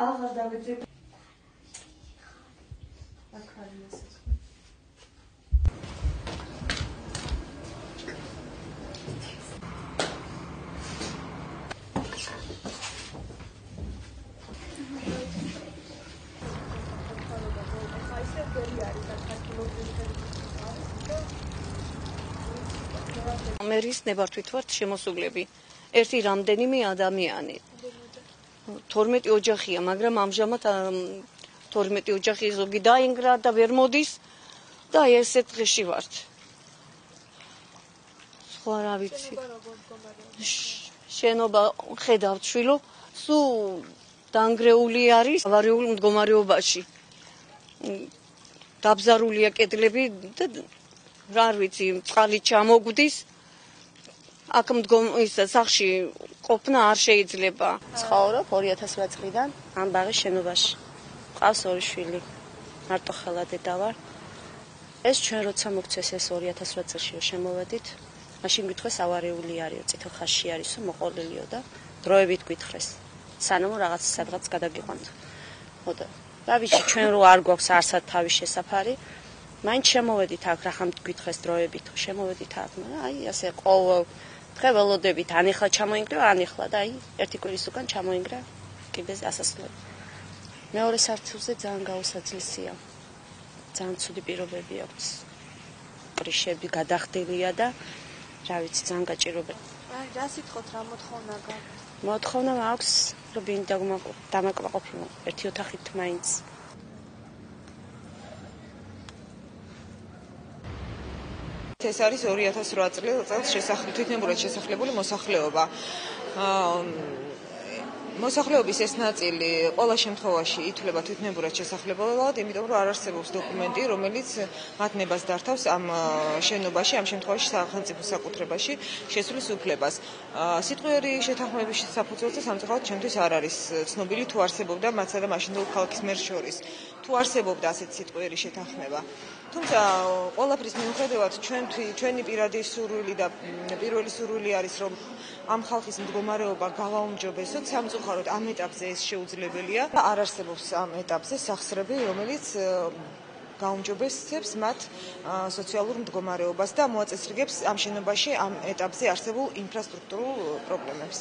აღარ დავეძებ. აქ არის ეს. მერის ნებართვით ვართ შემოსულები. ერთი რამდენიმე ადამიანი. 12 ოჯახია, მაგრამ ამჟამად 12 ოჯახი ზოგი დაინგრა და ვერ მოდის და ესეთ დღეში ვართ. სხვა რა ვიცი. შენობა ხედავთ შვილო, სულ დაנגრეული არის ავარიულ მდგომარეობაში. დაბზარულია კედლები და რა ვიცი, წყალი ჩამოგვდის. აქ მდგომ ის სახში ყოფნა არ შეიძლება. ცხოვრობ 2008 წლიდან ამ ბაღის შენობაში. ყავს ორი შვილი. მარტო ხელა დედა ვარ. ეს ჩვენ როცა მოგცეს ეს 2008 წელს შემოვედით, მაშინ გითხეს ავარიული არისო, წითელ ხაზში არისო, მოყოლილიო და დროებით გითხეს. სანამ რაღაც სადღაც გადაგიყვანთ. მოდა. რა ვიცი, ჩვენ რო არ გვაქვს არსად თავის შესაფარი, მაინც შემოვედით აქ, რა ხამ გითხეს დროებით, შემოვედით აქ, აი ასე ყოველ დღე ველოდებით ან ეხლა ჩამოინგრა ან ეხლა და აი ერთი კვირის უკან ჩამოინგრა კიბეს ასასვლელი. მეორე სართულზე ძალიან გაუსაძლისია. ძალიან ცუდი პირობები აქვს. პრიშები გადახდილია და რა ვიცი ძალიან გაჭიროებია აი რა სიტყვით რა მოთხოვნა გაქვს? მოთხოვნა აქვს რომ ბინ დამაკმაყოფილო ერთი ოთახით მაინც ეს არის 2008 წელს შესახლებული თვითნებურად შესახლებული მოსახლეობა. აა მოსახლეობის ეს ნაწილი ყველა შემთხვევაში ითვლება თვითნებურად შესახლებულად, იმიტომ რომ არ არსებობს დოკუმენტი, რომელიც მათ ნებას დართავს ამ შენობაში, ამ შემთხვევაში სახელმწიფო საკუთრებაში შესulis უფლებას. სიტყვიერი შეთანხმების საფუძველზე სამწუხაროდ ჩემთვის არ არის ცნობილი თუ არსებობდა მათსა და მაშინდელ ქალაქის მერს შორის. თუ არსებობდა ასეთი სიტყვიერი შეთანხმება. თუმცა ყველაფრის მიუხედავად ჩვენ ჩვენი პირადი სურვილი და პირველი სურვილი არის რომ ამ ხალხის მდგომარეობა გავაუმჯობესოთ სამწუხაროდ ამ ეტაპზე ეს შეუძლებელია. არ არსებობს ამ ეტაპზე სახსრები რომელიც გაუმჯობესებს მათ სოციალურ მდგომარეობას და მოაწესრიგებს ამ შენობაში ამ ეტაპზე არსებულ ინფრასტრუქტურულ პრობლემებს